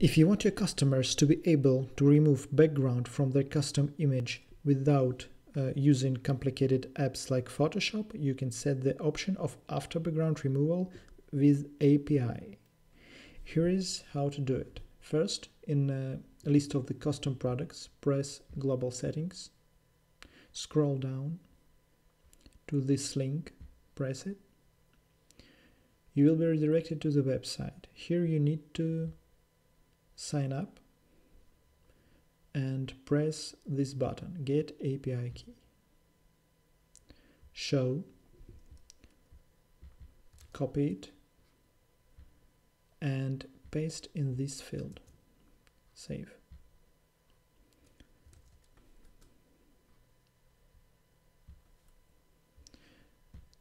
if you want your customers to be able to remove background from their custom image without uh, using complicated apps like Photoshop, you can set the option of after background removal with API. Here is how to do it. First, in a list of the custom products, press Global Settings, scroll down to this link, press it. You will be redirected to the website. Here you need to sign up and press this button, Get API Key. Show, copy it, and paste in this field. Save.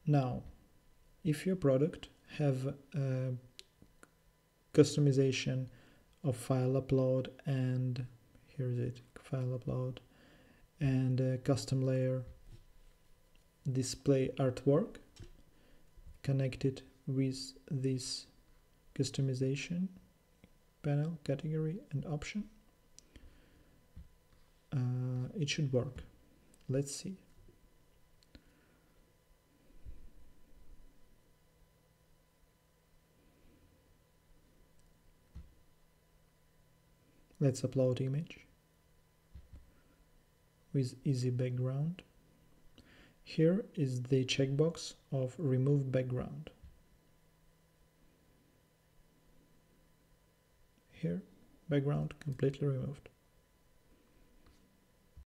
Now, if your product have uh, customization of file upload and here is it file upload and custom layer display artwork connected with this customization panel category and option. Uh, it should work. Let's see let's upload image with easy background. Here is the checkbox of remove background. Here background completely removed